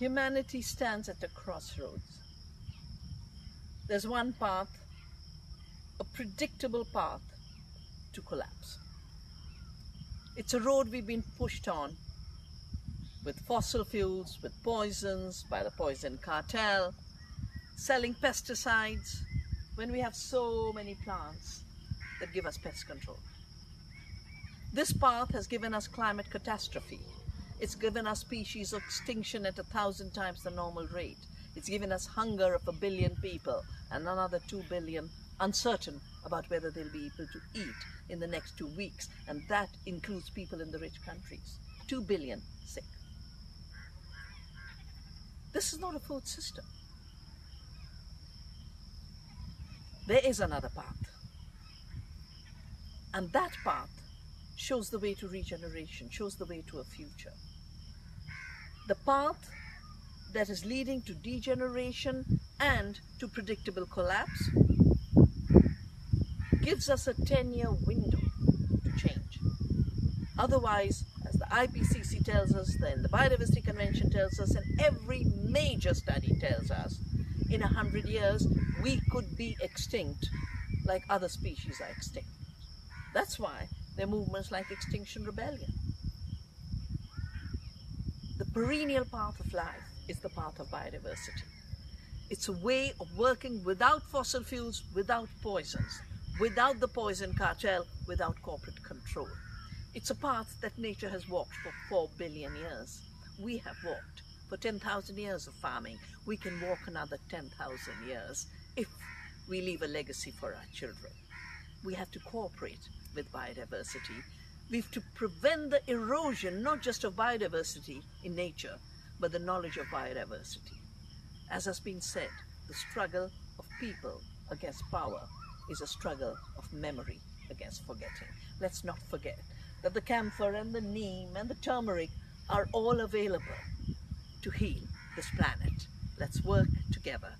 humanity stands at a crossroads. There's one path, a predictable path to collapse. It's a road we've been pushed on with fossil fuels, with poisons, by the poison cartel, selling pesticides when we have so many plants that give us pest control. This path has given us climate catastrophe. It's given us species extinction at a thousand times the normal rate. It's given us hunger of a billion people and another two billion uncertain about whether they'll be able to eat in the next two weeks. And that includes people in the rich countries. Two billion sick. This is not a food system. There is another path. And that path shows the way to regeneration, shows the way to a future. The path that is leading to degeneration and to predictable collapse gives us a 10 year window to change. Otherwise, as the IPCC tells us, then the Biodiversity Convention tells us, and every major study tells us, in a hundred years, we could be extinct like other species are extinct. That's why there are movements like Extinction Rebellion. Perennial path of life is the path of biodiversity. It's a way of working without fossil fuels, without poisons, without the poison cartel, without corporate control. It's a path that nature has walked for 4 billion years. We have walked for 10,000 years of farming. We can walk another 10,000 years if we leave a legacy for our children. We have to cooperate with biodiversity. We have to prevent the erosion, not just of biodiversity in nature, but the knowledge of biodiversity. As has been said, the struggle of people against power is a struggle of memory against forgetting. Let's not forget that the camphor and the neem and the turmeric are all available to heal this planet. Let's work together.